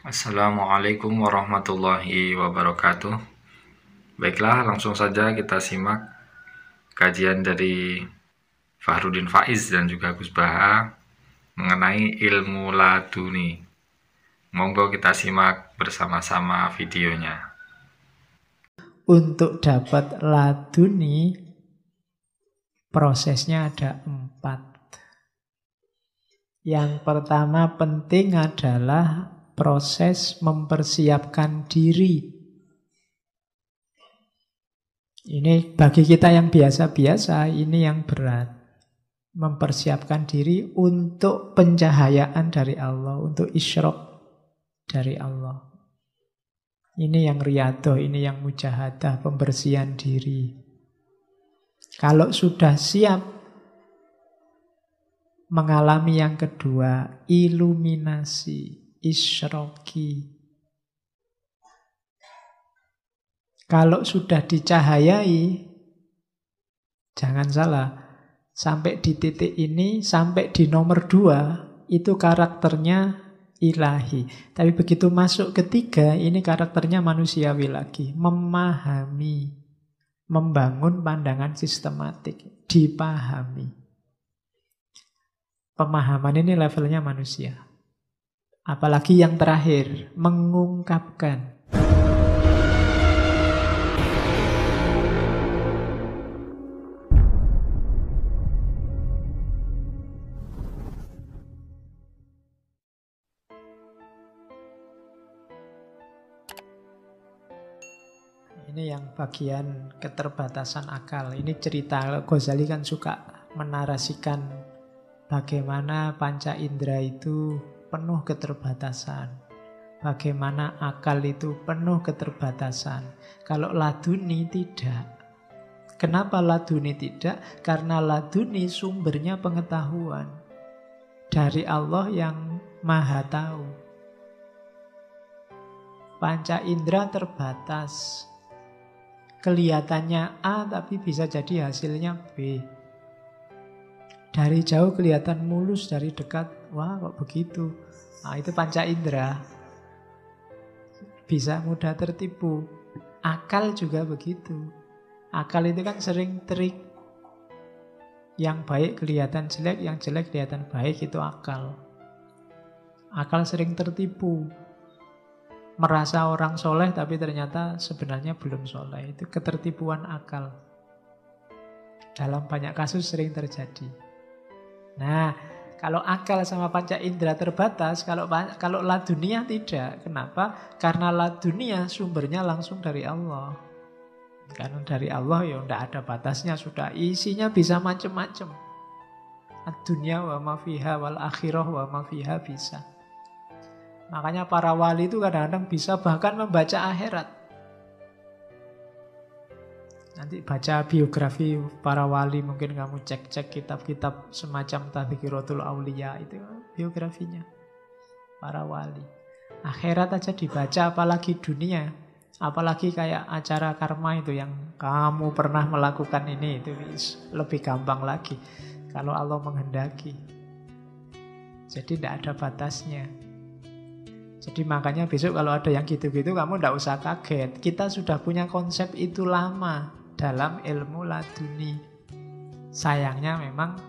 Assalamualaikum warahmatullahi wabarakatuh. Baiklah, langsung saja kita simak kajian dari Fahrudin Faiz dan juga Gus Baha mengenai ilmu laduni. Monggo kita simak bersama-sama videonya. Untuk dapat laduni, prosesnya ada empat. Yang pertama penting adalah proses mempersiapkan diri ini bagi kita yang biasa-biasa, ini yang berat. Mempersiapkan diri untuk pencahayaan dari Allah, untuk isyrok dari Allah. Ini yang riadoh, ini yang mujahadah, pembersihan diri. Kalau sudah siap mengalami yang kedua, iluminasi, isroki, Kalau sudah dicahayai, jangan salah, sampai di titik ini, sampai di nomor dua, itu karakternya ilahi. Tapi begitu masuk ketiga, ini karakternya manusiawi lagi. Memahami, membangun pandangan sistematik, dipahami. Pemahaman ini levelnya manusia. Apalagi yang terakhir, mengungkapkan. Ini yang bagian keterbatasan akal. Ini cerita Ghazali kan suka menarasikan bagaimana panca indera itu penuh keterbatasan. Bagaimana akal itu penuh keterbatasan. Kalau laduni tidak. Kenapa laduni tidak? Karena laduni sumbernya pengetahuan dari Allah yang maha tahu. Panca indera terbatas, kelihatannya A tapi bisa jadi hasilnya B. Dari jauh kelihatan mulus, dari dekat, wah kok begitu. Nah itu panca indera. Bisa mudah tertipu. Akal juga begitu. Akal itu kan sering trik. Yang baik kelihatan jelek, yang jelek kelihatan baik itu akal. Akal sering tertipu merasa orang soleh tapi ternyata sebenarnya belum soleh. Itu ketertipuan akal. Dalam banyak kasus sering terjadi. Nah, kalau akal sama panca indera terbatas, kalau kalau dunia tidak. Kenapa? Karena dunia sumbernya langsung dari Allah. Karena dari Allah ya tidak ada batasnya, sudah isinya bisa macam-macam. Dunia wa mafiha wal akhirah wa mafiha bisa. Makanya para wali itu kadang-kadang bisa bahkan membaca akhirat. Nanti baca biografi para wali, mungkin kamu cek-cek kitab-kitab semacam Tadhkiratul Aulia itu biografinya para wali. Akhirat aja dibaca apalagi dunia. Apalagi kayak acara karma itu yang kamu pernah melakukan ini itu lebih gampang lagi kalau Allah menghendaki. Jadi tidak ada batasnya. Jadi makanya besok kalau ada yang gitu-gitu kamu tidak usah kaget. Kita sudah punya konsep itu lama dalam ilmu laduni. Sayangnya memang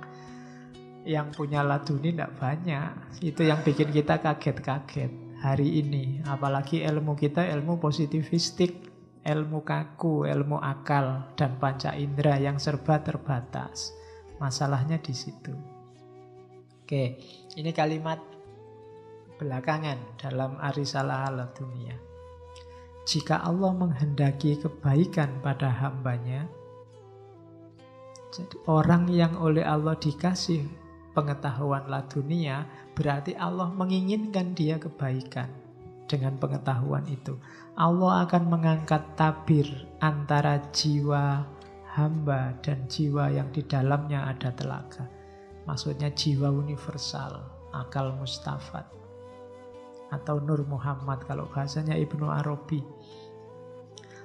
yang punya laduni tidak banyak. Itu yang bikin kita kaget-kaget hari ini. Apalagi ilmu kita ilmu positivistik, ilmu kaku, ilmu akal, dan panca indera yang serba terbatas. Masalahnya di situ. Oke, ini kalimat belakangan dalam arisalah ala dunia. Jika Allah menghendaki kebaikan pada hambanya, jadi orang yang oleh Allah dikasih pengetahuan dunia, berarti Allah menginginkan dia kebaikan dengan pengetahuan itu. Allah akan mengangkat tabir antara jiwa hamba dan jiwa yang di dalamnya ada telaga. Maksudnya jiwa universal, akal mustafat atau Nur Muhammad kalau bahasanya Ibnu Arabi.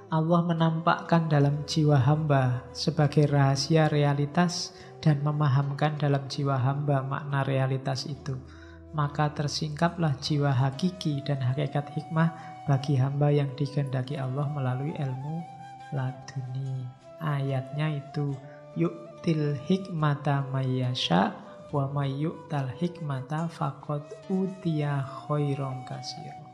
Allah menampakkan dalam jiwa hamba sebagai rahasia realitas dan memahamkan dalam jiwa hamba makna realitas itu. maka tersingkaplah jiwa hakiki dan hakikat hikmah bagi hamba yang dikehendaki Allah melalui ilmu laduni. Ayatnya itu yuktil hikmata mayyasha wa mayyuktal hikmata faqad utiya khairon kasiro.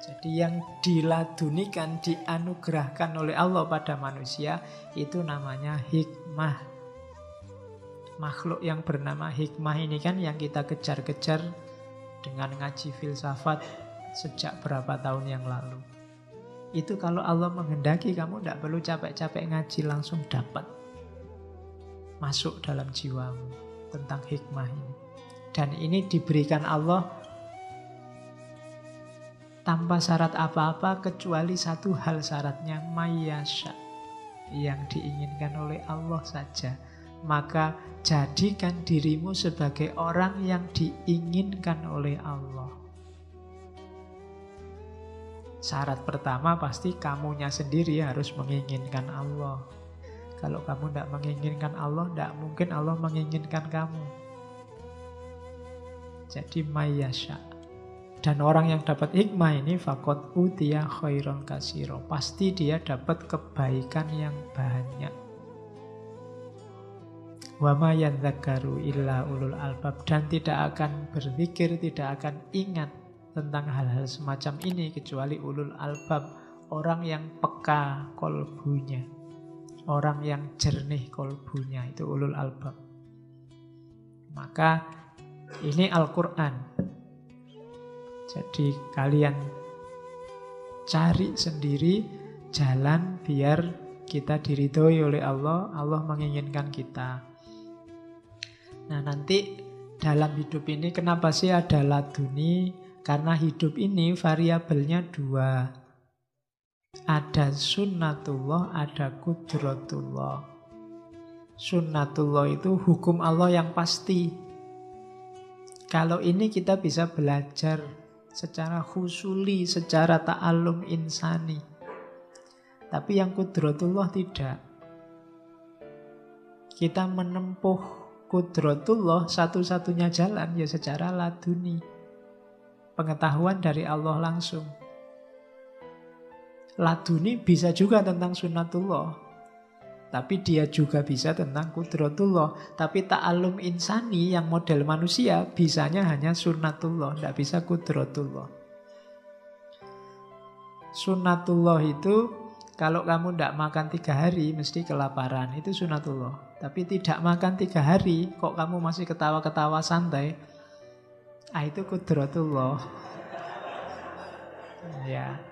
Jadi yang diladunikan, dianugerahkan oleh Allah pada manusia itu namanya hikmah makhluk yang bernama hikmah ini kan yang kita kejar-kejar dengan ngaji filsafat sejak berapa tahun yang lalu. Itu kalau Allah menghendaki kamu tidak perlu capek-capek ngaji langsung dapat. Masuk dalam jiwamu tentang hikmah ini. Dan ini diberikan Allah tanpa syarat apa-apa kecuali satu hal syaratnya mayasya yang diinginkan oleh Allah saja maka jadikan dirimu sebagai orang yang diinginkan oleh Allah. Syarat pertama pasti kamunya sendiri harus menginginkan Allah. Kalau kamu tidak menginginkan Allah, tidak mungkin Allah menginginkan kamu. Jadi mayasya. Dan orang yang dapat hikmah ini fakot utia khairon kasiro. Pasti dia dapat kebaikan yang banyak. Wama yadzakaru illa ulul albab dan tidak akan berpikir, tidak akan ingat tentang hal-hal semacam ini kecuali ulul albab, orang yang peka kolbunya, orang yang jernih kolbunya itu ulul albab. Maka ini Al-Quran. Jadi kalian cari sendiri jalan biar kita diridhoi oleh Allah, Allah menginginkan kita. Nah nanti dalam hidup ini kenapa sih ada laduni? Karena hidup ini variabelnya dua. Ada sunnatullah, ada kudratullah. Sunnatullah itu hukum Allah yang pasti. Kalau ini kita bisa belajar secara khusuli, secara ta'alum insani. Tapi yang kudratullah tidak. Kita menempuh kudrotullah satu-satunya jalan ya secara laduni. Pengetahuan dari Allah langsung. Laduni bisa juga tentang sunnatullah. Tapi dia juga bisa tentang kudrotullah. Tapi ta'alum insani yang model manusia bisanya hanya sunnatullah. Tidak bisa kudrotullah. Sunnatullah itu kalau kamu tidak makan tiga hari mesti kelaparan. Itu sunnatullah. Tapi tidak makan tiga hari, kok kamu masih ketawa-ketawa santai? Ah itu kudratullah. Ya.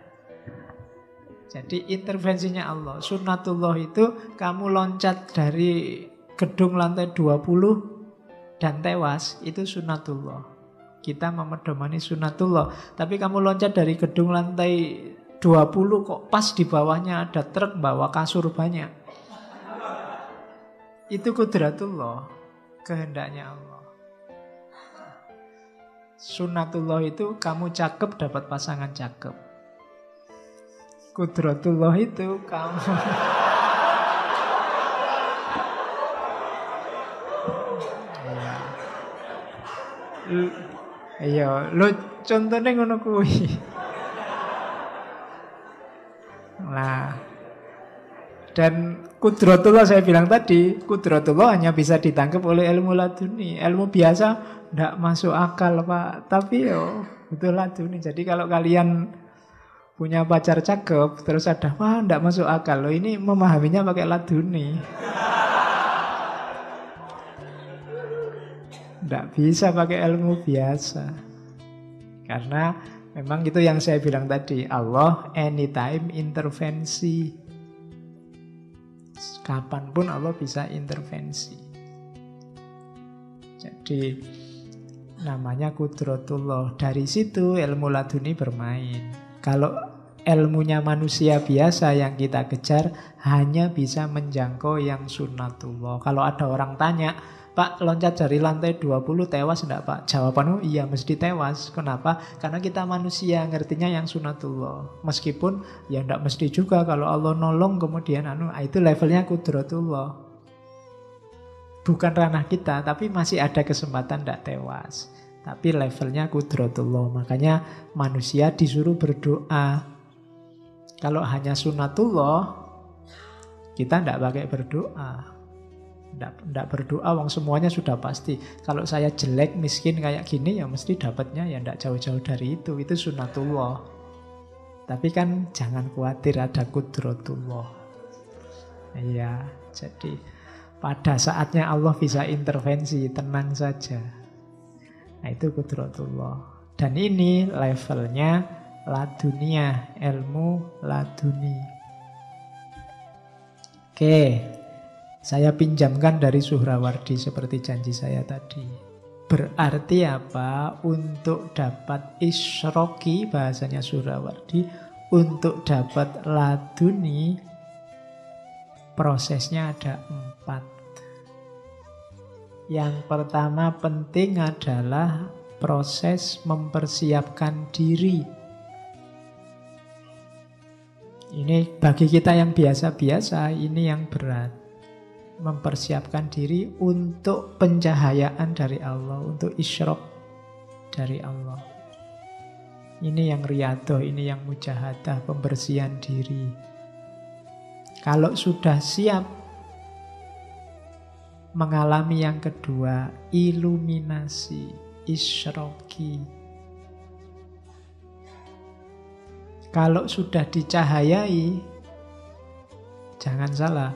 Jadi intervensinya Allah. Sunnatullah itu kamu loncat dari gedung lantai 20 dan tewas, itu sunnatullah. Kita memedomani sunnatullah. Tapi kamu loncat dari gedung lantai 20 kok pas di bawahnya ada truk bawa kasur banyak. Itu kudratullah, kehendaknya Allah. Sunnatullah itu kamu cakep dapat pasangan cakep. Kudratullah itu kamu Iya. Lo contohnya ngono kuwi. Nah, dan kudratullah saya bilang tadi, kudratullah hanya bisa ditangkap oleh ilmu laduni. Ilmu biasa tidak masuk akal Pak. Tapi yo, itu laduni. Jadi kalau kalian punya pacar cakep, terus ada, wah tidak masuk akal. Loh ini memahaminya pakai laduni. Tidak bisa pakai ilmu biasa. Karena memang itu yang saya bilang tadi, Allah anytime intervensi. Kapan pun Allah bisa intervensi. Jadi namanya kudrotullah. Dari situ ilmu laduni bermain. Kalau ilmunya manusia biasa yang kita kejar hanya bisa menjangkau yang sunnatullah. Kalau ada orang tanya, Pak loncat dari lantai 20 tewas enggak Pak? Jawabanmu iya mesti tewas. Kenapa? Karena kita manusia ngertinya yang sunatullah. Meskipun ya enggak mesti juga kalau Allah nolong kemudian anu ah, itu levelnya kudratullah. Bukan ranah kita tapi masih ada kesempatan enggak tewas. Tapi levelnya kudratullah. Makanya manusia disuruh berdoa. Kalau hanya sunatullah, kita tidak pakai berdoa. Tidak berdoa, wong semuanya sudah pasti. Kalau saya jelek, miskin kayak gini, ya mesti dapatnya ya tidak jauh-jauh dari itu. Itu sunatullah. Tapi kan jangan khawatir ada kudratullah. Iya, jadi pada saatnya Allah bisa intervensi, tenang saja. Nah itu kudratullah. Dan ini levelnya ladunia, ilmu laduni. Oke, saya pinjamkan dari Suhrawardi seperti janji saya tadi. Berarti apa? Untuk dapat isroki, bahasanya Suhrawardi, untuk dapat laduni, prosesnya ada empat. Yang pertama penting adalah proses mempersiapkan diri. Ini bagi kita yang biasa-biasa, ini yang berat. Mempersiapkan diri untuk pencahayaan dari Allah, untuk isyrok dari Allah. Ini yang riadoh, ini yang mujahadah, pembersihan diri. Kalau sudah siap mengalami yang kedua, iluminasi, isroki. Kalau sudah dicahayai, jangan salah,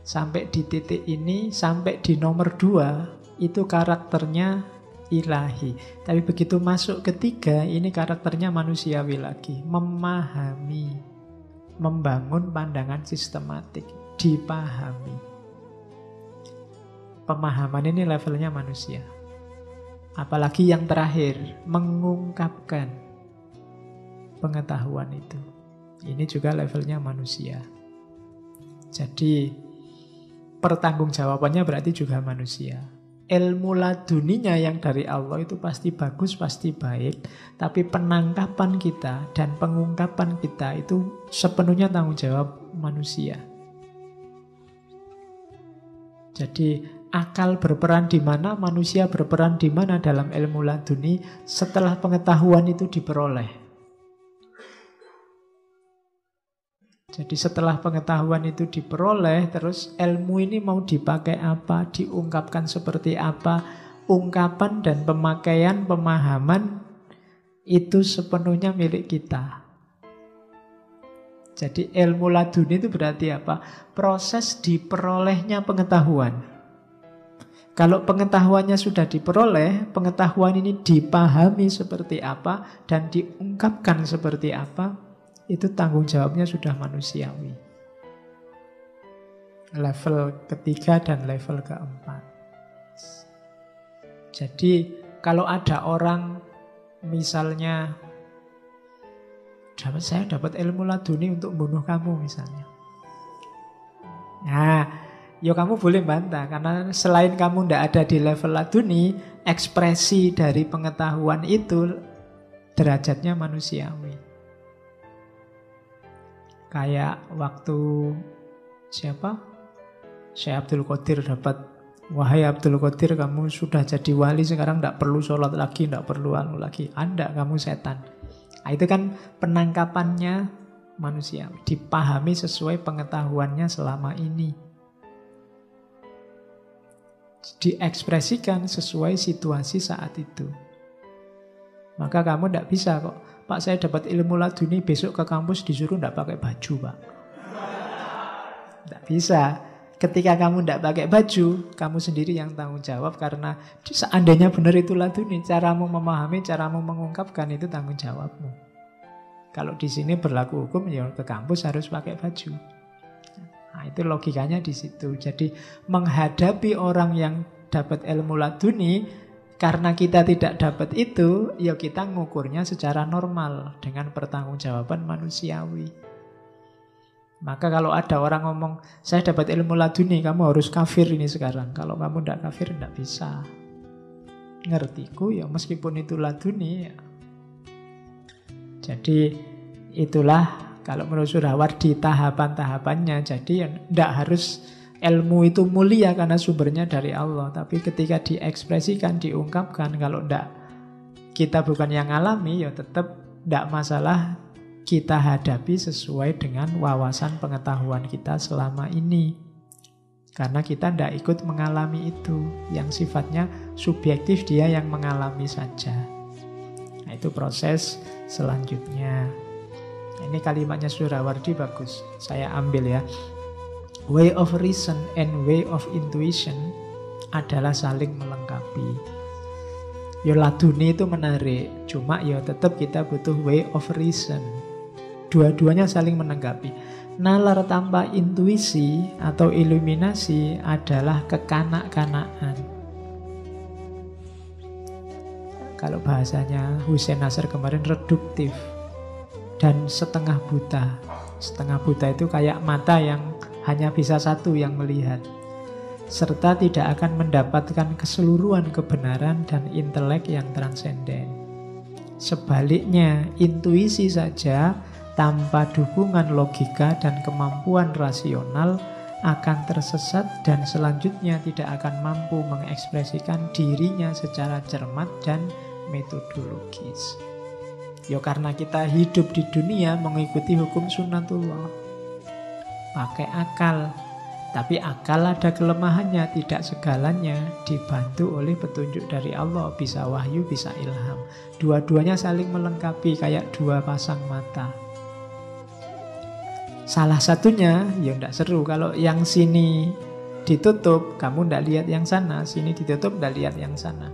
sampai di titik ini, sampai di nomor dua, itu karakternya ilahi. Tapi begitu masuk ketiga, ini karakternya manusiawi lagi, memahami membangun pandangan sistematik, dipahami. Pemahaman ini levelnya manusia. Apalagi yang terakhir, mengungkapkan pengetahuan itu. Ini juga levelnya manusia. Jadi pertanggungjawabannya berarti juga manusia ilmu laduninya yang dari Allah itu pasti bagus, pasti baik. Tapi penangkapan kita dan pengungkapan kita itu sepenuhnya tanggung jawab manusia. Jadi akal berperan di mana, manusia berperan di mana dalam ilmu laduni setelah pengetahuan itu diperoleh. Jadi setelah pengetahuan itu diperoleh, terus ilmu ini mau dipakai apa, diungkapkan seperti apa, ungkapan dan pemakaian pemahaman itu sepenuhnya milik kita. Jadi ilmu laduni itu berarti apa? Proses diperolehnya pengetahuan. Kalau pengetahuannya sudah diperoleh, pengetahuan ini dipahami seperti apa dan diungkapkan seperti apa, itu tanggung jawabnya sudah manusiawi. Level ketiga dan level keempat. Jadi kalau ada orang misalnya saya dapat ilmu laduni untuk bunuh kamu misalnya. Nah, ya kamu boleh bantah karena selain kamu tidak ada di level laduni, ekspresi dari pengetahuan itu derajatnya manusiawi. Kayak waktu siapa? Syekh Abdul Qadir dapat Wahai Abdul Qadir kamu sudah jadi wali sekarang tidak perlu sholat lagi, tidak perlu anu lagi. Anda kamu setan. Nah, itu kan penangkapannya manusia. Dipahami sesuai pengetahuannya selama ini. Diekspresikan sesuai situasi saat itu. Maka kamu tidak bisa kok Pak saya dapat ilmu laduni besok ke kampus disuruh tidak pakai baju pak. Tidak bisa. Ketika kamu tidak pakai baju, kamu sendiri yang tanggung jawab karena seandainya benar itu laduni, caramu memahami, caramu mengungkapkan itu tanggung jawabmu. Kalau di sini berlaku hukum, ya ke kampus harus pakai baju. Nah, itu logikanya di situ. Jadi menghadapi orang yang dapat ilmu laduni, karena kita tidak dapat itu, ya kita ngukurnya secara normal dengan pertanggungjawaban manusiawi. Maka kalau ada orang ngomong, saya dapat ilmu laduni, kamu harus kafir ini sekarang. Kalau kamu tidak kafir, tidak bisa. Ngertiku ya meskipun itu laduni. Ya. Jadi itulah kalau menurut Surawardi tahapan-tahapannya. Jadi ya tidak harus ilmu itu mulia karena sumbernya dari Allah. Tapi ketika diekspresikan, diungkapkan, kalau tidak kita bukan yang alami, ya tetap tidak masalah kita hadapi sesuai dengan wawasan pengetahuan kita selama ini. Karena kita tidak ikut mengalami itu. Yang sifatnya subjektif dia yang mengalami saja. Nah itu proses selanjutnya. Ini kalimatnya Surawardi bagus. Saya ambil ya. Way of reason and way of intuition adalah saling melengkapi. Yo laduni itu menarik, cuma yo tetap kita butuh way of reason. Dua-duanya saling menanggapi. Nalar tanpa intuisi atau iluminasi adalah kekanak-kanakan. Kalau bahasanya Hussein Nasr kemarin reduktif dan setengah buta. Setengah buta itu kayak mata yang hanya bisa satu yang melihat serta tidak akan mendapatkan keseluruhan kebenaran dan intelek yang transenden. Sebaliknya, intuisi saja tanpa dukungan logika dan kemampuan rasional akan tersesat dan selanjutnya tidak akan mampu mengekspresikan dirinya secara cermat dan metodologis. Ya karena kita hidup di dunia mengikuti hukum sunnatullah. Pakai akal. Tapi akal ada kelemahannya, tidak segalanya dibantu oleh petunjuk dari Allah, bisa wahyu, bisa ilham. Dua-duanya saling melengkapi kayak dua pasang mata. Salah satunya ya tidak seru kalau yang sini ditutup, kamu tidak lihat yang sana, sini ditutup, tidak lihat yang sana.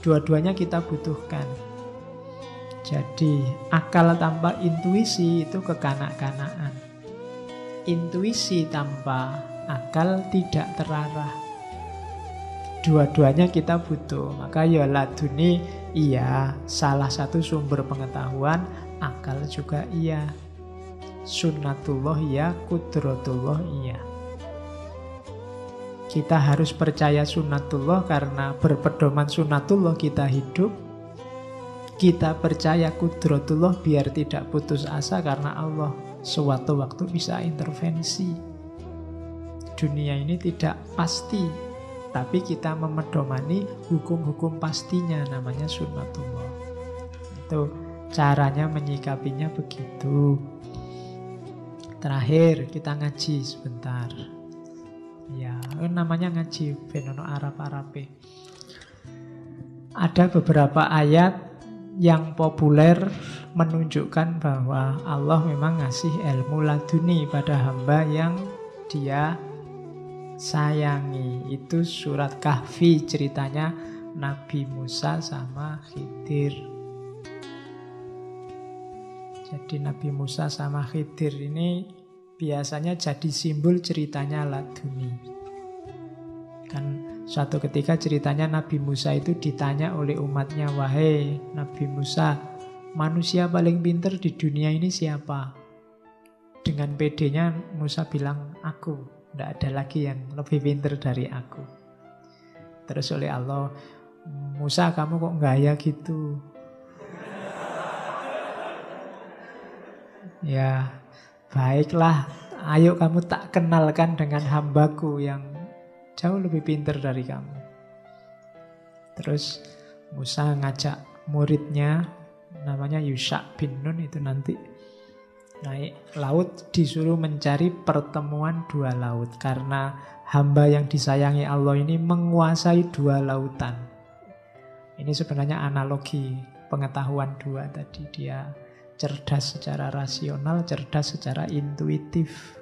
Dua-duanya kita butuhkan. Jadi akal tanpa intuisi itu kekanak-kanakan. Intuisi tanpa akal tidak terarah. Dua-duanya kita butuh. Maka ya laduni iya, salah satu sumber pengetahuan, akal juga iya sunnatullah ya, kudrotullah iya. Kita harus percaya sunnatullah karena berpedoman sunnatullah kita hidup. Kita percaya kudrotullah biar tidak putus asa karena Allah suatu waktu bisa intervensi. Dunia ini tidak pasti, tapi kita memedomani hukum-hukum pastinya namanya sunnatullah. Itu caranya menyikapinya begitu. Terakhir kita ngaji sebentar. Ya, namanya ngaji Benono Arab Arabe. Ada beberapa ayat yang populer menunjukkan bahwa Allah memang ngasih ilmu laduni pada hamba yang dia sayangi. Itu surat Kahfi ceritanya Nabi Musa sama Khidir. Jadi Nabi Musa sama Khidir ini biasanya jadi simbol ceritanya laduni. Kan suatu ketika ceritanya Nabi Musa itu ditanya oleh umatnya, wahai Nabi Musa, manusia paling pinter di dunia ini siapa? Dengan pedenya Musa bilang, aku. Tidak ada lagi yang lebih pinter dari aku. Terus oleh Allah, Musa kamu kok gaya gitu? Ya, baiklah. Ayo kamu tak kenalkan dengan hambaku yang jauh lebih pintar dari kamu. Terus Musa ngajak muridnya namanya Yusha bin Nun itu nanti naik laut disuruh mencari pertemuan dua laut karena hamba yang disayangi Allah ini menguasai dua lautan. Ini sebenarnya analogi pengetahuan dua tadi dia cerdas secara rasional, cerdas secara intuitif.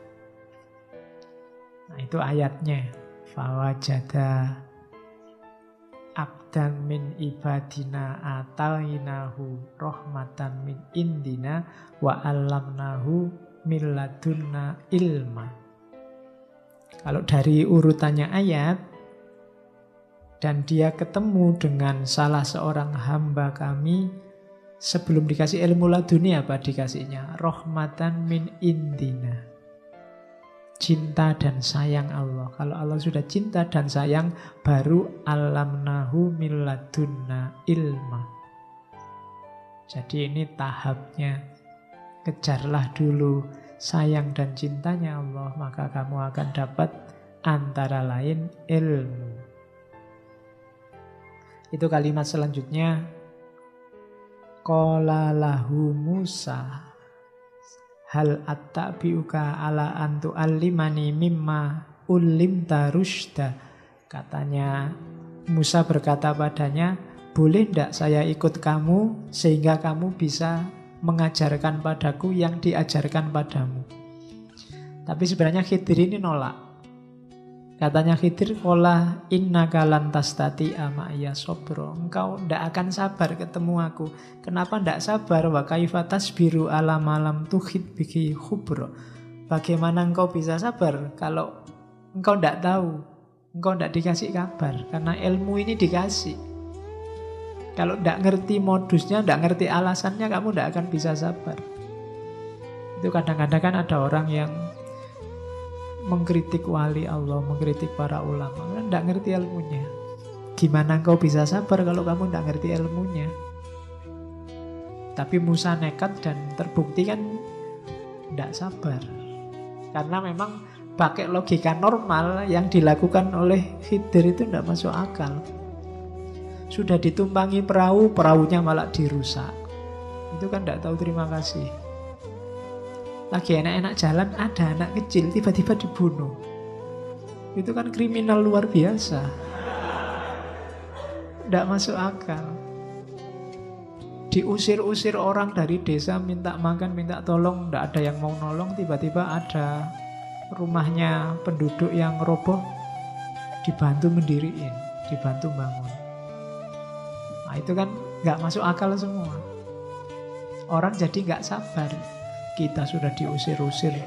Nah, itu ayatnya. Fawajada abdan min ibadina atainahu rohmatan min indina wa alamnahu milladunna ilma. Kalau dari urutannya ayat, dan dia ketemu dengan salah seorang hamba kami Sebelum dikasih ilmu laduni apa dikasihnya? Rohmatan min indina. Cinta dan sayang Allah. Kalau Allah sudah cinta dan sayang, baru alamnahu min ladunna ilma. Jadi ini tahapnya. Kejarlah dulu sayang dan cintanya Allah, maka kamu akan dapat antara lain ilmu. Itu kalimat selanjutnya Qala lahu Musa Hal attabi'uka ala antu alimani mimma ulim tarushda Katanya Musa berkata padanya Boleh tidak saya ikut kamu Sehingga kamu bisa mengajarkan padaku yang diajarkan padamu? Tapi sebenarnya Khidir ini nolak Katanya Khidir, Olah inna kalantas tati ya sobro. Engkau ndak akan sabar ketemu aku. Kenapa ndak sabar? Wa kaifatas biru alam malam tuhid biki hubro. Bagaimana engkau bisa sabar kalau engkau ndak tahu? Engkau ndak dikasih kabar. Karena ilmu ini dikasih. Kalau ndak ngerti modusnya, ndak ngerti alasannya, kamu ndak akan bisa sabar. Itu kadang-kadang kan ada orang yang mengkritik wali Allah, mengkritik para ulama, kan tidak ngerti ilmunya. Gimana kau bisa sabar kalau kamu tidak ngerti ilmunya? Tapi Musa nekat dan terbukti kan tidak sabar. Karena memang pakai logika normal yang dilakukan oleh Khidir itu tidak masuk akal. Sudah ditumpangi perahu, perahunya malah dirusak. Itu kan tidak tahu terima kasih lagi enak-enak jalan ada anak kecil tiba-tiba dibunuh. Itu kan kriminal luar biasa. Tidak masuk akal. Diusir-usir orang dari desa minta makan minta tolong tidak ada yang mau nolong tiba-tiba ada rumahnya penduduk yang roboh dibantu mendiriin dibantu bangun. Nah itu kan nggak masuk akal semua. Orang jadi nggak sabar kita sudah diusir-usir.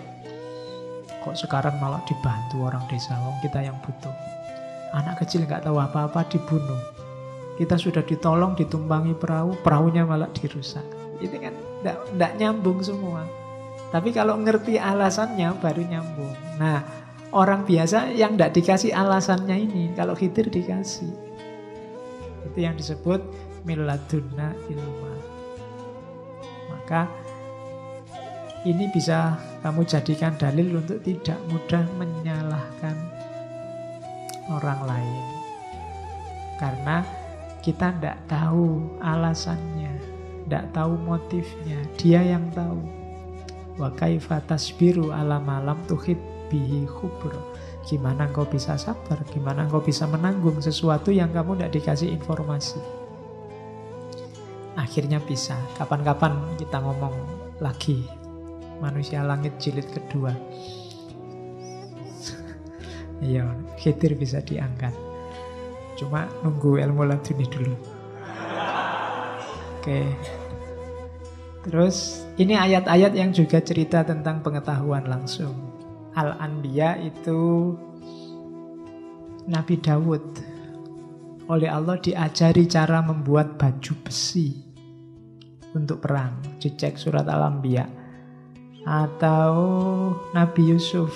Kok sekarang malah dibantu orang desa, wong kita yang butuh. Anak kecil nggak tahu apa-apa dibunuh. Kita sudah ditolong, ditumpangi perahu, perahunya malah dirusak. Itu kan tidak nyambung semua. Tapi kalau ngerti alasannya baru nyambung. Nah, orang biasa yang tidak dikasih alasannya ini, kalau Khidir dikasih. Itu yang disebut miladunna ilma. Maka ini bisa kamu jadikan dalil untuk tidak mudah menyalahkan orang lain. Karena kita tidak tahu alasannya, tidak tahu motifnya, dia yang tahu. Wa kaifa tasbiru ala malam tuhid bihi khubro. Gimana kau bisa sabar, gimana kau bisa menanggung sesuatu yang kamu tidak dikasih informasi. Akhirnya bisa, kapan-kapan kita ngomong lagi Manusia Langit jilid kedua. Iya, Khidir bisa diangkat. Cuma nunggu ilmu laduni dulu. Oke. Terus ini ayat-ayat yang juga cerita tentang pengetahuan langsung. Al-Anbiya itu Nabi Dawud oleh Allah diajari cara membuat baju besi untuk perang. Dicek surat Al-Anbiya atau Nabi Yusuf.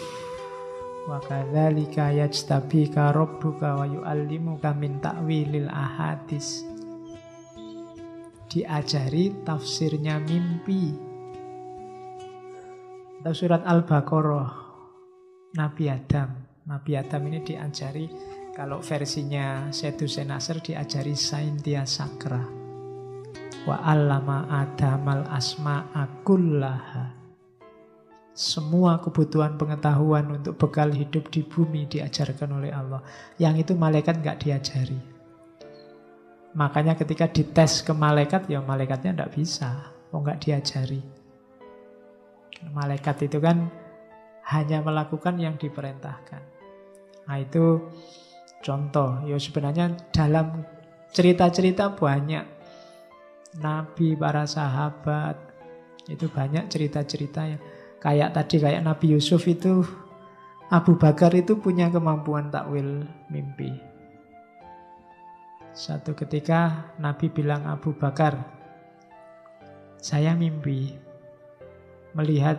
Wa kadzalika yajtabika rabbuka wa yu'allimuka min ta'wilil ahadis. Diajari tafsirnya mimpi. Atau surat Al-Baqarah. Nabi Adam. Nabi Adam ini diajari kalau versinya Sedu Senasar diajari Saintia Sakra. Wa allama adamal asma'a kullaha semua kebutuhan pengetahuan untuk bekal hidup di bumi diajarkan oleh Allah. Yang itu malaikat nggak diajari. Makanya ketika dites ke malaikat, ya malaikatnya nggak bisa. Oh nggak diajari. Malaikat itu kan hanya melakukan yang diperintahkan. Nah itu contoh. Ya sebenarnya dalam cerita-cerita banyak. Nabi, para sahabat, itu banyak cerita-cerita yang Kayak tadi kayak Nabi Yusuf itu Abu Bakar itu punya kemampuan takwil mimpi. Satu ketika Nabi bilang Abu Bakar, saya mimpi melihat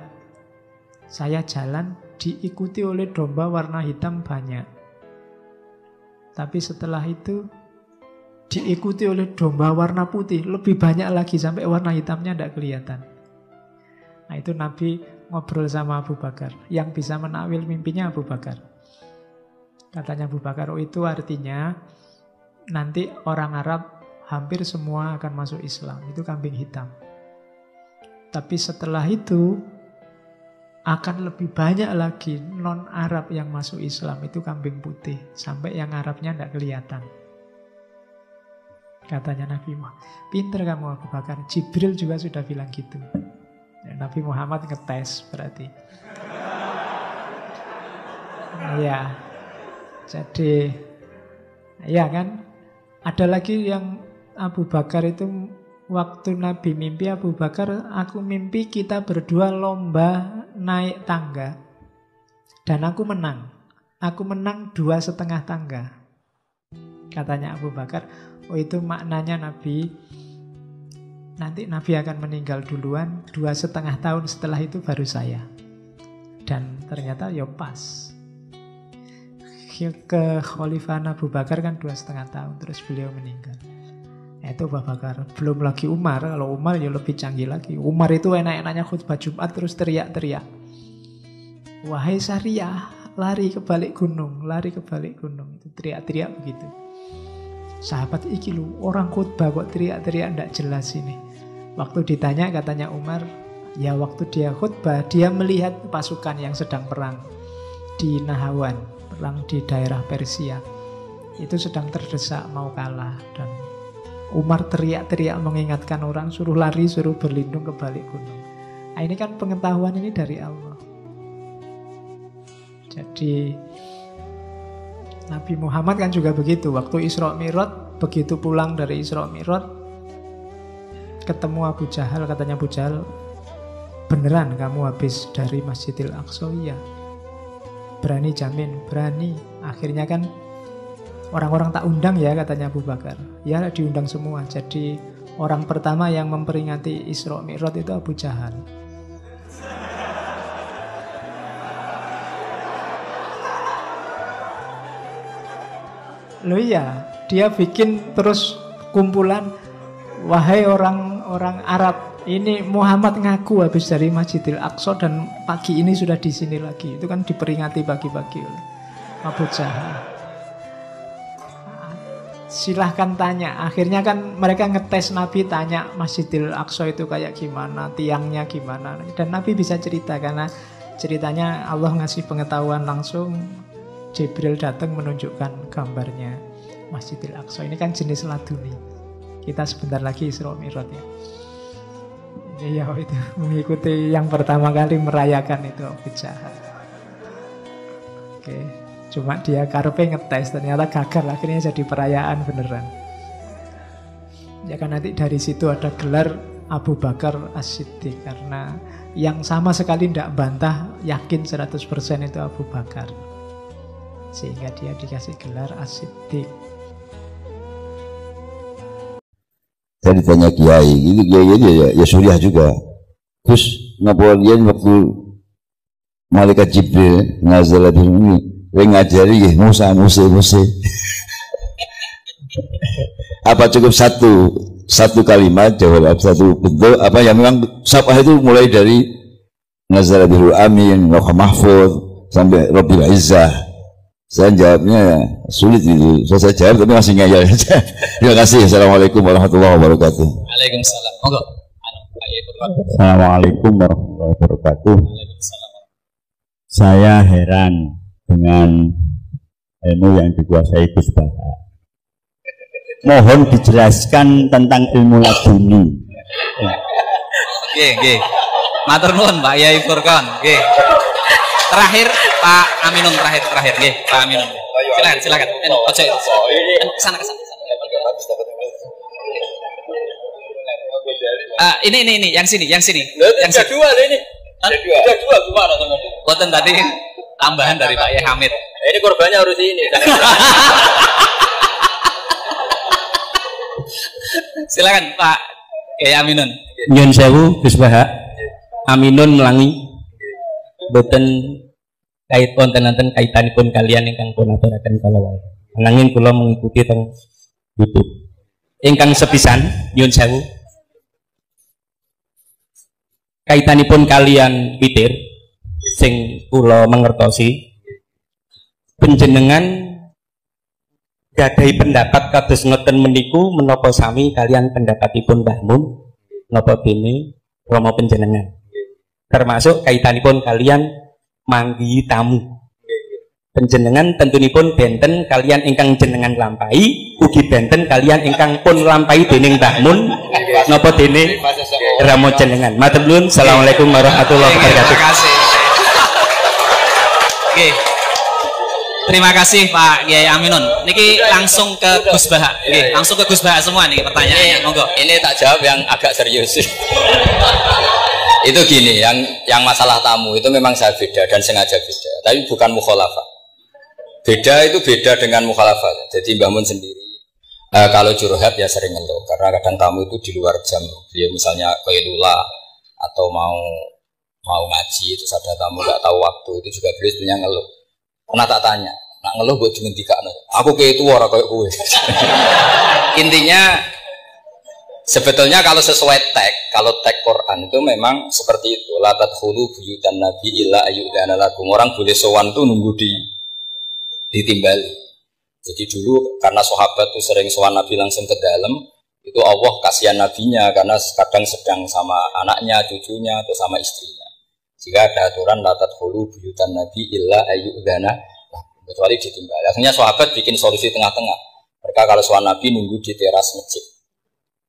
saya jalan diikuti oleh domba warna hitam banyak. Tapi setelah itu diikuti oleh domba warna putih lebih banyak lagi sampai warna hitamnya tidak kelihatan. Nah itu Nabi ngobrol sama Abu Bakar. Yang bisa menakwil mimpinya Abu Bakar. Katanya Abu Bakar, oh itu artinya nanti orang Arab hampir semua akan masuk Islam. Itu kambing hitam. Tapi setelah itu akan lebih banyak lagi non Arab yang masuk Islam itu kambing putih sampai yang Arabnya tidak kelihatan. Katanya Nabi Muhammad, pinter kamu Abu Bakar. Jibril juga sudah bilang gitu. Nabi Muhammad ngetes berarti. Iya. Jadi ya kan ada lagi yang Abu Bakar itu waktu Nabi mimpi Abu Bakar, aku mimpi kita berdua lomba naik tangga. Dan aku menang. Aku menang dua setengah tangga. Katanya Abu Bakar, oh itu maknanya Nabi nanti Nabi akan meninggal duluan, dua setengah tahun setelah itu baru saya. Dan ternyata ya pas. Ke Khalifah Abu Bakar kan dua setengah tahun, terus beliau meninggal. Itu Abu Bakar. Belum lagi Umar. Kalau Umar ya lebih canggih lagi. Umar itu enak-enaknya khutbah Jumat terus teriak-teriak. Wahai Syariah, lari ke balik gunung, lari ke balik gunung. Itu teriak-teriak begitu. Sahabat iki lu, orang khutbah kok teriak-teriak ndak jelas ini. Waktu ditanya katanya Umar, ya waktu dia khutbah dia melihat pasukan yang sedang perang di Nahawan, perang di daerah Persia. Itu sedang terdesak mau kalah dan Umar teriak-teriak mengingatkan orang suruh lari, suruh berlindung ke balik gunung. Nah, ini kan pengetahuan ini dari Allah. Jadi Nabi Muhammad kan juga begitu. Waktu Isra Mi'raj, begitu pulang dari Isra Mi'raj, ketemu Abu Jahal, katanya Abu Jahal, beneran kamu habis dari Masjidil Aqsa? Iya. Berani jamin, berani. Akhirnya kan orang-orang tak undang ya katanya Abu Bakar. Ya diundang semua. Jadi orang pertama yang memperingati Isra Mi'raj itu Abu Jahal. Loh iya, dia bikin terus kumpulan wahai orang-orang Arab, ini Muhammad ngaku habis dari Masjidil Aqsa dan pagi ini sudah di sini lagi. Itu kan diperingati pagi-pagi oleh Abu Jahal. Silahkan tanya. Akhirnya kan mereka ngetes Nabi tanya Masjidil Aqsa itu kayak gimana, tiangnya gimana. Dan Nabi bisa cerita karena ceritanya Allah ngasih pengetahuan langsung Jibril datang menunjukkan gambarnya Masjidil Aqsa. Ini kan jenis laduni. Kita sebentar lagi Isra Mi'raj ya. Iya itu mengikuti yang pertama kali merayakan itu Jahal. Oke, cuma dia karpe ngetes ternyata gagal akhirnya jadi perayaan beneran. Ya kan nanti dari situ ada gelar Abu Bakar As-Siddiq karena yang sama sekali tidak bantah yakin 100% itu Abu Bakar sehingga dia dikasih gelar asidik. Saya ditanya kiai, itu kiai ini ya, ya suriah juga. Terus Napoleon waktu malaikat Jibril nazal di ini, dia ngajari ya Musa Musa Musa. apa cukup satu satu kalimat jawab satu bentuk apa yang memang sapah itu mulai dari bihul amin wa mahfud sampai Rabbil Izzah saya jawabnya sulit itu. So, saya jawab tapi masih ngeyel aja. Terima kasih. Assalamualaikum warahmatullahi wabarakatuh. Waalaikumsalam. Monggo. Assalamualaikum warahmatullahi wabarakatuh. Saya heran dengan ilmu yang dikuasai Gus Baha. Mohon dijelaskan tentang ilmu laduni. Oke, oke. Matur nuwun Pak Yai Furqan. Oke. Terakhir Pak Aminun terakhir terakhir nggih, Pak Aminun. Silakan, silakan. Oke. Ke sana ke sana. Uh, ini ini ini yang sini, yang sini. Yang sini. dua ini. Ada dua. Dua gimana teman? Boten tadi tambahan dari Pak Yai Hamid. Nah, ini korbannya harus ini. Silakan Pak Yai Aminun. Nyun sewu Gus. Aminun melangi boten kait konten nanten kaitanipun kalian ingkang pun aturaken kala Nanging kula mengikuti teng YouTube. Ingkang sepisan nyun sewu. Kaitanipun kalian pitir sing kula mengertosi penjenengan gadai pendapat kados ngoten meniku menapa sami kalian pendapatipun Mbah Mun napa dene Romo penjenengan termasuk kaitanipun kalian manggi tamu penjenengan tentunipun benten kalian ingkang jenengan lampai ugi benten kalian ingkang pun lampai dening Mbah Mun napa dene Romo jenengan matur nuwun assalamualaikum warahmatullahi wabarakatuh Terima kasih. Oke. Terima kasih Pak Kiai Aminun. Niki langsung ke Gus Baha. Oke, langsung ke Gus Baha semua nih pertanyaannya. Monggo. Ini tak jawab yang agak serius. itu gini, yang yang masalah tamu itu memang saya beda dan sengaja beda, tapi bukan mukhalafah. Beda itu beda dengan mukhalafah. Jadi Mbah Mun sendiri eh, kalau curhat ya sering ngeluh karena kadang tamu itu di luar jam. Dia misalnya ke Idula atau mau mau ngaji itu ada tamu nggak tahu waktu itu juga beliau sebenarnya ngeluh. Pernah tak tanya, nak ngeluh buat cuma tiga Aku kayak itu orang kayak gue. Intinya sebetulnya kalau sesuai tag, kalau tag Quran itu memang seperti itu. Latat hulu buyutan nabi illa ayyudana lakum. Orang boleh sowan tuh nunggu di ditimbali. Jadi dulu karena sahabat tuh sering sowan nabi langsung ke dalam, itu Allah kasihan nabinya karena kadang sedang sama anaknya, cucunya atau sama istrinya. Jika ada aturan latat hulu buyutan nabi illa ayyudana kecuali ditimbali. Akhirnya sahabat bikin solusi tengah-tengah. Mereka kalau soal nabi nunggu di teras masjid.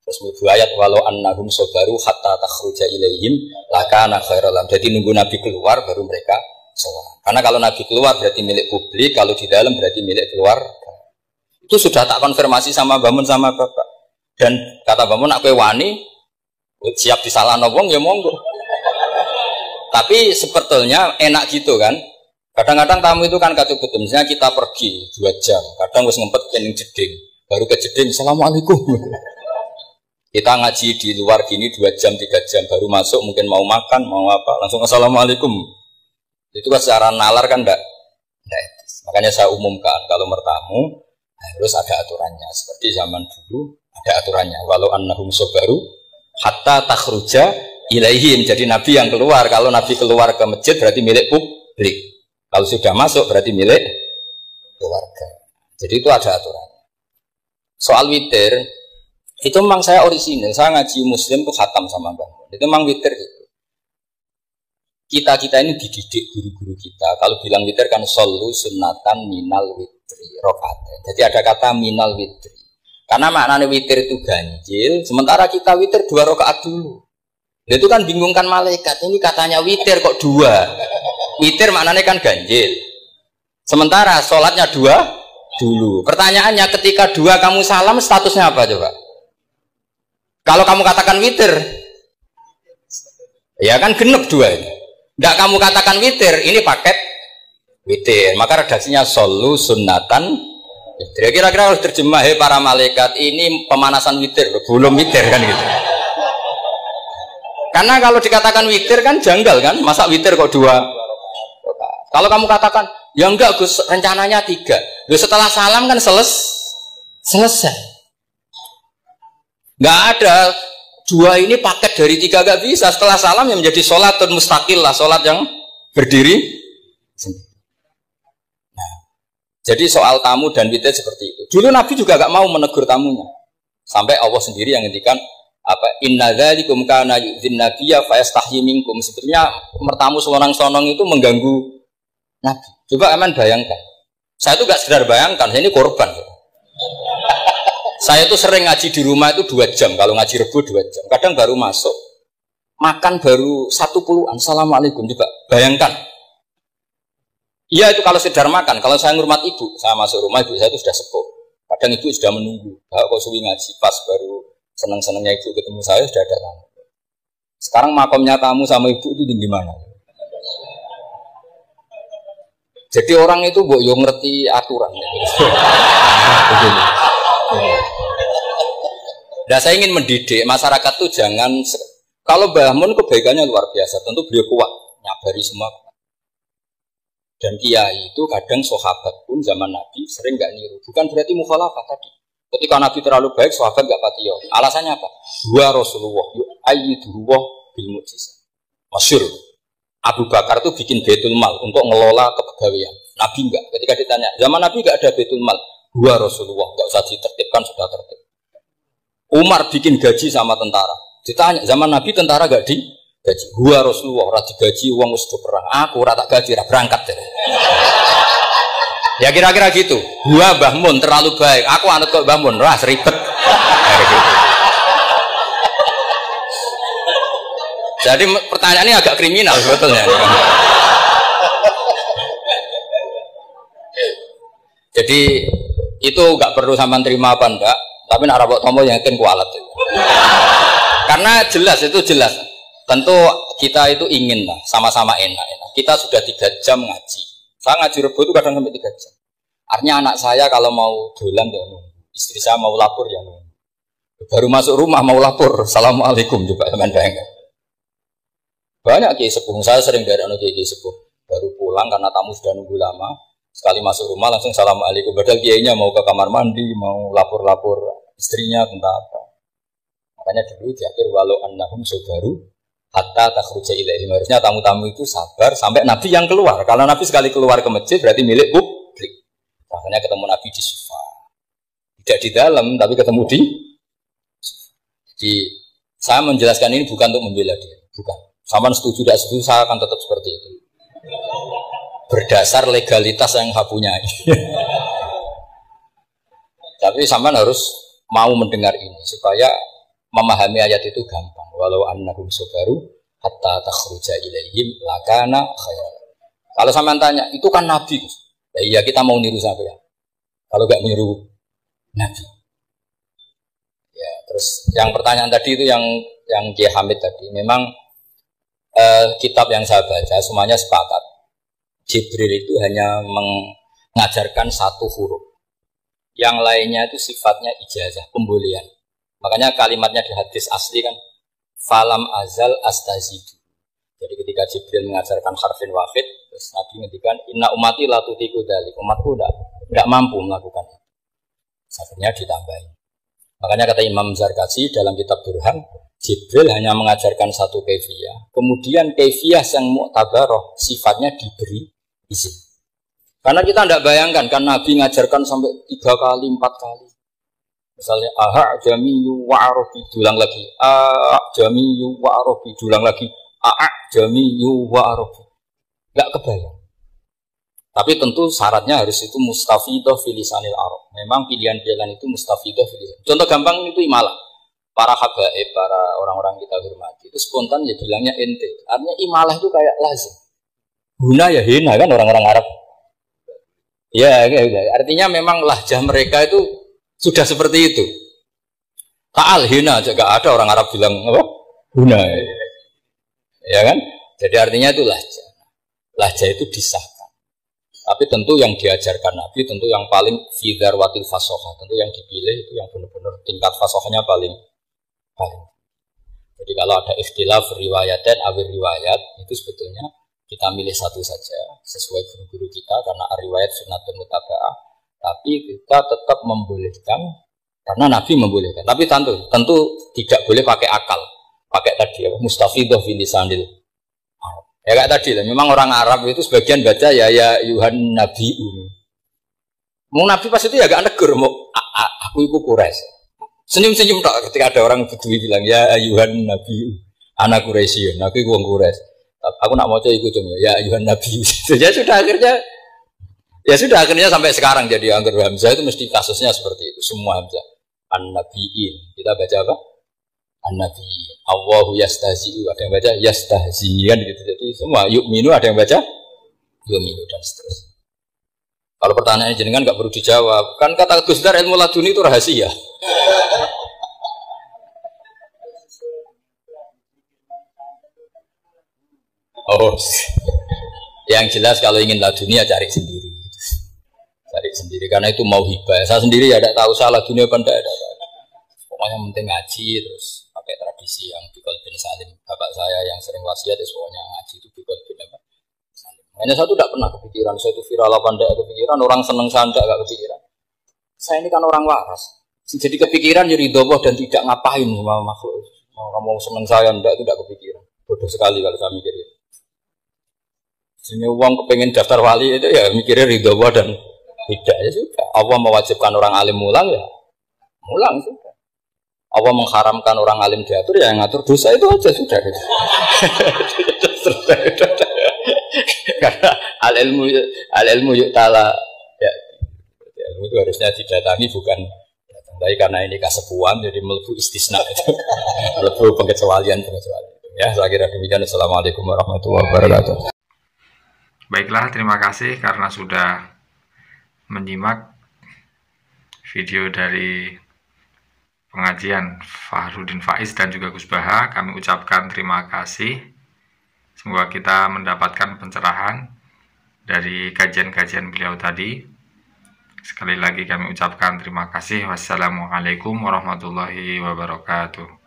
Terus mlebu ayat walau annahum sobaru hatta takhruja ilaihim lakana khairalam. Jadi nunggu nabi keluar baru mereka soal. Karena kalau nabi keluar berarti milik publik, kalau di dalam berarti milik keluar. Itu sudah tak konfirmasi sama Bamun sama Bapak. Dan kata Bamun aku wani siap disalah wong ya monggo. Tapi sebetulnya enak gitu kan. Kadang-kadang tamu itu kan kata. Misalnya kita pergi dua jam, kadang harus ngempet kening jeding, baru ke jeding, assalamualaikum. Kita ngaji di luar gini dua jam tiga jam baru masuk mungkin mau makan mau apa. Langsung assalamualaikum. Itu kan secara nalar kan enggak etis. Makanya saya umumkan kalau mertamu harus ada aturannya. Seperti zaman dulu ada aturannya. Walau annahum sobaru hatta takhruja ilaihim. Jadi nabi yang keluar. Kalau nabi keluar ke masjid berarti milik publik. Kalau sudah masuk berarti milik keluarga. Jadi itu ada aturan soal witir itu memang saya orisinil saya ngaji muslim tuh khatam sama bang itu memang witir gitu kita kita ini dididik guru-guru kita kalau bilang witir kan solu sunatan minal witri rokaten jadi ada kata minal witri karena maknanya witir itu ganjil sementara kita witir dua rokaat dulu Nah, itu kan bingungkan malaikat. Ini katanya witir kok dua. Witir maknanya kan ganjil. Sementara sholatnya dua dulu. Pertanyaannya ketika dua kamu salam statusnya apa coba? Kalau kamu katakan witir, ya kan genep dua ini. Tidak kamu katakan witir, ini paket witir. Maka redaksinya solu sunatan. Kira-kira harus terjemah "Hei para malaikat ini pemanasan witir, belum witir kan gitu. Karena kalau dikatakan witir kan janggal kan, masa witir kok dua? Kalau kamu katakan, ya enggak Gus, rencananya tiga. Lalu setelah salam kan seles, selesai. Enggak ada dua ini paket dari tiga enggak bisa. Setelah salam yang menjadi sholat dan mustakil lah, sholat yang berdiri. Nah, jadi soal tamu dan witir seperti itu. Dulu Nabi juga enggak mau menegur tamunya. Sampai Allah sendiri yang ngendikan apa inna dzalikum kana yu'dzin nabiyya fayastahyi minkum sebetulnya mertamu seorang sonong itu mengganggu nabi coba aman bayangkan saya itu gak sekedar bayangkan saya ini korban saya itu sering ngaji di rumah itu dua jam kalau ngaji rebu dua jam. Kadang baru masuk. Makan baru satu puluhan. Assalamualaikum coba bayangkan. Iya itu kalau sekedar makan. Kalau saya ngurmat ibu saya masuk rumah ibu saya itu sudah sepuh. Kadang ibu sudah menunggu. Kok suwi ngaji pas baru senang-senangnya ibu ketemu saya sudah ada tamu. Sekarang makomnya tamu sama ibu itu tinggi mana? Jadi orang itu bu yo ngerti aturan. Nah saya ingin mendidik masyarakat tuh jangan kalau bangun kebaikannya luar biasa, tentu beliau kuat nyabari semua. Dan kiai itu kadang sahabat pun zaman Nabi sering nggak niru. Bukan berarti mukhalafah tadi. Ketika Nabi terlalu baik, sahabat gak patio. Alasannya apa? Dua Rasulullah, ayyidullah bil mujizat. Masyur. Abu Bakar itu bikin betul mal untuk ngelola kepegawaian. Nabi enggak. Ketika ditanya, zaman Nabi enggak ada betul mal. Gua Rasulullah nggak usah ditertibkan sudah tertib. Umar bikin gaji sama tentara. Ditanya zaman Nabi tentara gak di gaji. Gua Rasulullah ora digaji uang wis perang. Aku ora tak gaji ora berangkat. ya kira-kira gitu. Gua Mbah Mun terlalu baik. Aku anut kok Mbah Mun. Wah, ribet. Gitu. Jadi pertanyaan ini agak kriminal sebetulnya. Jadi itu nggak perlu sama terima apa enggak, tapi nak rabok tombol yakin kualat. Karena jelas itu jelas. Tentu kita itu ingin lah sama-sama enak, enak. Kita sudah tiga jam ngaji. Saya ngaji rebo itu kadang sampai tiga jam. Artinya anak saya kalau mau dolan ya nunggu. Istri saya mau lapor ya. Baru masuk rumah mau lapor, assalamualaikum juga teman bayangkan. Banyak kiai sepuh, saya sering dari anak kiai sepuh. Baru pulang karena tamu sudah nunggu lama, sekali masuk rumah langsung assalamualaikum. Padahal kiainya mau ke kamar mandi, mau lapor-lapor istrinya tentang apa. Makanya dulu di akhir walau annahum sobaru hatta takhruja ilaihim. Harusnya tamu-tamu itu sabar sampai Nabi yang keluar. Kalau Nabi sekali keluar ke masjid berarti milik publik. Makanya ketemu Nabi di sufa. Tidak di dalam, tapi ketemu di Jadi saya menjelaskan ini bukan untuk membela dia, bukan. Sama setuju tidak setuju, saya akan tetap seperti itu. Berdasar legalitas yang saya. Tapi sama harus mau mendengar ini supaya memahami ayat itu gampang. Walau annahum sobaru hatta takhruja ilaihim lakana khairan. Kalau sama tanya, itu kan nabi. Ya iya kita mau niru siapa ya? Kalau gak niru nabi. Ya, terus yang pertanyaan tadi itu yang yang Kiai Hamid tadi, memang eh, kitab yang saya baca semuanya sepakat. Jibril itu hanya mengajarkan satu huruf. Yang lainnya itu sifatnya ijazah, pembolehan. Makanya kalimatnya di hadis asli kan falam azal astazidu. Jadi ketika Jibril mengajarkan harfin wahid, terus Nabi ngendikan inna umati la tutiku dalik. Umatku tidak tidak mampu melakukan itu. Akhirnya ditambahin. Makanya kata Imam Zarkasi dalam kitab Burhan, Jibril hanya mengajarkan satu kefiah. Kemudian kefiah yang mu'tabaroh sifatnya diberi izin. Karena kita tidak bayangkan kan Nabi mengajarkan sampai tiga kali, empat kali. Misalnya aha jamiyu wa'arobi dulang lagi. A jamiyu wa'arobi dulang lagi. A jamiyu wa'arobi. Gak kebayang. Tapi tentu syaratnya harus itu mustafidah filisanil arab. Memang pilihan-pilihan itu mustafidah filisan. Contoh gampang itu imalah para habaib, para orang-orang kita hormati itu spontan ya bilangnya ente. Artinya imalah itu kayak lazim. Guna ya hina kan orang-orang Arab. Ya, ya, ya, artinya memang lahjah mereka itu sudah seperti itu. Ta'al hina juga ada orang Arab bilang apa? Guna. Ya, ya kan? Jadi artinya itu lahjah. Lahjah itu disahkan. Tapi tentu yang diajarkan Nabi tentu yang paling fidar watil fasoha, tentu yang dipilih itu yang benar-benar tingkat fasohnya paling paling. Jadi kalau ada ikhtilaf riwayat dan awir riwayat itu sebetulnya kita milih satu saja sesuai guru-guru kita karena riwayat sunat dan mutaba'ah. Tapi kita tetap membolehkan karena Nabi membolehkan. Tapi tentu tentu tidak boleh pakai akal. Pakai tadi apa? Mustafidah filisanil ya kayak tadi lah memang orang Arab itu sebagian baca ya ya Yuhan Nabi mau Nabi pas itu ya agak negur mau aku itu kures Senyum-senyum tak ketika ada orang Bedui bilang ya ayuhan Nabi anak Quraisy, Nabi wong Quraisy. Aku nak mau ikut cuma ya ayuhan Nabi. ya sudah akhirnya ya sudah akhirnya sampai sekarang jadi Angger Hamzah itu mesti kasusnya seperti itu semua Hamzah. An Nabiin. Kita baca apa? An Nabi. Allahu yastahzi'u ada yang baca yastahzi kan gitu. Jadi semua yuk minu ada yang baca yuk minu dan seterusnya. Kalau pertanyaannya jenengan nggak perlu dijawab. Kan kata Gus Dar ilmu laduni itu rahasia. Oh, yang jelas kalau ingin laduni ya cari sendiri. Cari sendiri karena itu mau hibah. Saya sendiri ya tidak tahu salah dunia apa tidak. Pokoknya penting ngaji terus pakai tradisi yang Bikol bin Salim. Bapak saya yang sering wasiat itu pokoknya ngaji itu Bikol bin apa? Salim. Hanya satu tidak pernah kepikiran. Saya itu viral apa tidak kepikiran. Orang seneng sanda gak kepikiran. Saya ini kan orang waras. Jadi kepikiran jadi ya doboh dan tidak ngapain sama makhluk. Mau kamu seneng saya tidak itu tidak kepikiran. Bodoh sekali kalau saya mikir Sini uang kepengen daftar wali itu ya mikirnya ridho dan Tidak ya sudah. Allah mewajibkan orang alim mulang ya, mulang sudah. Allah mengharamkan orang alim diatur ya yang ngatur dosa itu aja sudah gitu. Karena al ilmu al ilmu yuk tala ya ilmu itu harusnya didatangi bukan. Tapi karena ini kasepuan jadi melebu istisna itu melebu pengecualian pengecualian. Ya saya kira demikian. Assalamualaikum warahmatullahi wabarakatuh. Baiklah, terima kasih karena sudah menyimak video dari pengajian Fahrudin Faiz dan juga Gus Baha. Kami ucapkan terima kasih. Semoga kita mendapatkan pencerahan dari kajian-kajian beliau tadi. Sekali lagi kami ucapkan terima kasih. Wassalamualaikum warahmatullahi wabarakatuh.